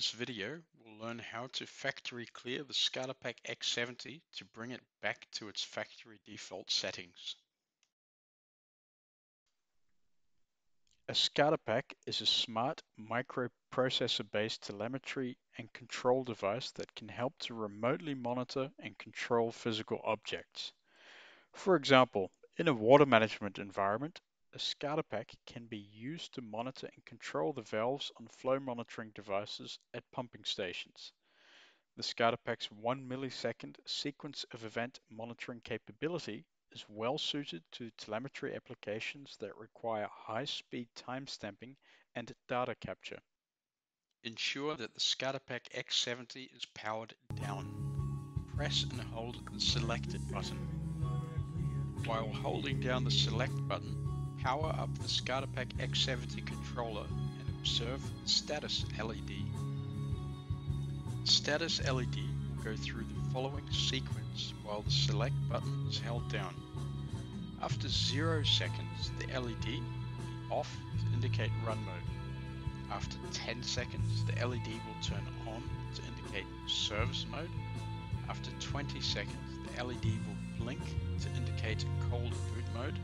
this video, we'll learn how to factory clear the SCADAPack X70 to bring it back to its factory default settings. A SCADAPack is a smart microprocessor-based telemetry and control device that can help to remotely monitor and control physical objects. For example, in a water management environment, a SCADAPack can be used to monitor and control the valves on flow monitoring devices at pumping stations. The SCADAPack's 1 millisecond sequence of event monitoring capability is well suited to telemetry applications that require high-speed timestamping and data capture. Ensure that the SCADAPack X70 is powered down. Press and hold the selected button. While holding down the select button, power up the SCADAPack X70 controller and observe the status LED. The status LED will go through the following sequence while the select button is held down. After 0 seconds, the LED will be off to indicate run mode. After 10 seconds, the LED will turn on to indicate service mode. After 20 seconds, the LED will blink to indicate cold boot mode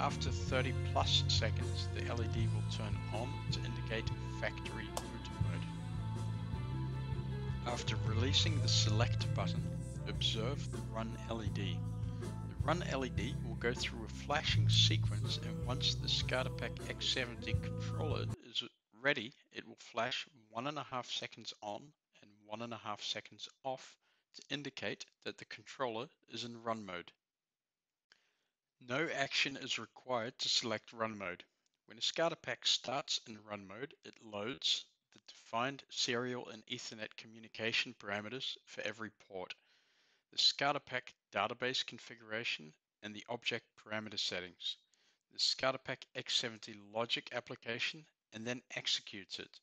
after 30 plus seconds, the LED will turn on to indicate factory boot mode. After releasing the select button, observe the run LED. The run LED will go through a flashing sequence and once the SCADAPack X70 controller is ready, it will flash one and a half seconds on and one and a half seconds off to indicate that the controller is in run mode. No action is required to select run mode. When a SCADAPack starts in run mode, it loads the defined serial and Ethernet communication parameters for every port, the SCADAPack database configuration, and the object parameter settings, the SCADAPack X70 logic application, and then executes it.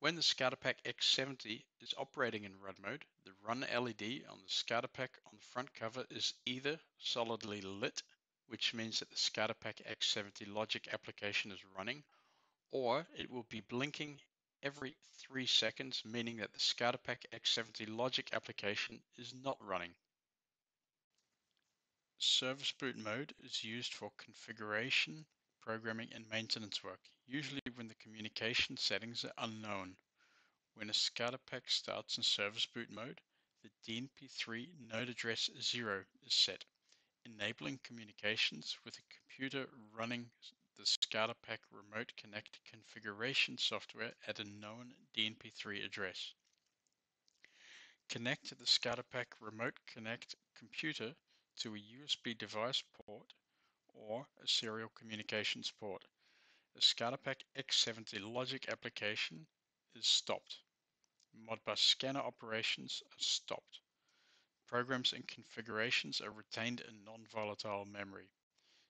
When the SCADAPack X70 is operating in run mode, the run LED on the SCADAPack on the front cover is either solidly lit which means that the SCADAPack X70 logic application is running, or it will be blinking every three seconds, meaning that the SCADAPack X70 logic application is not running. Service boot mode is used for configuration, programming, and maintenance work, usually when the communication settings are unknown. When a SCADAPack starts in service boot mode, the DNP3 node address 0 is set enabling communications with a computer running the SCADAPack Remote Connect configuration software at a known DNP3 address. Connect the SCADAPack Remote Connect computer to a USB device port or a serial communications port. The SCADAPack X70 logic application is stopped. Modbus scanner operations are stopped. Programs and configurations are retained in non-volatile memory.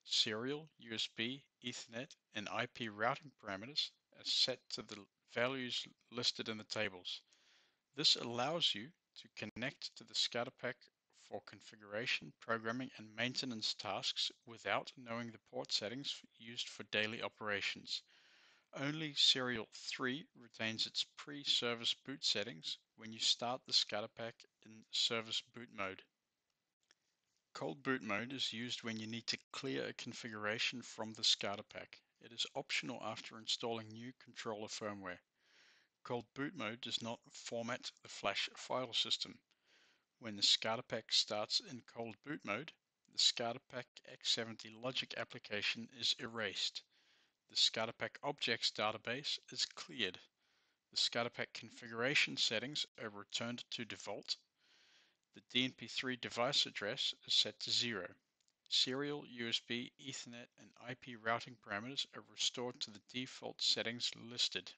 Serial, USB, Ethernet, and IP routing parameters are set to the values listed in the tables. This allows you to connect to the SCADAPack for configuration, programming, and maintenance tasks without knowing the port settings used for daily operations. Only Serial 3 retains its pre-service boot settings when you start the SCADAPack in service boot mode. Cold boot mode is used when you need to clear a configuration from the SCADAPack. It is optional after installing new controller firmware. Cold boot mode does not format the flash file system. When the SCADAPack starts in cold boot mode, the SCADAPack X70 logic application is erased. The SCADAPack objects database is cleared. The SCADAPack configuration settings are returned to default. The DNP3 device address is set to zero. Serial, USB, Ethernet, and IP routing parameters are restored to the default settings listed.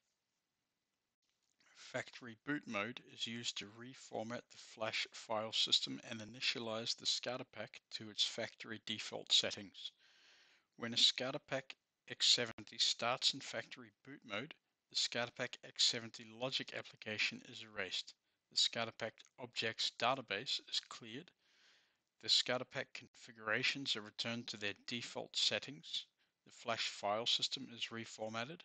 Factory boot mode is used to reformat the flash file system and initialize the SCADAPack to its factory default settings. When a SCADAPack X70 starts in factory boot mode, the SCADAPack X70 logic application is erased. The SCADAPack objects database is cleared. The SCADAPack configurations are returned to their default settings. The flash file system is reformatted.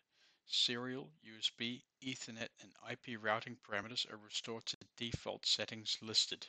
serial, USB, Ethernet, and IP routing parameters are restored to default settings listed.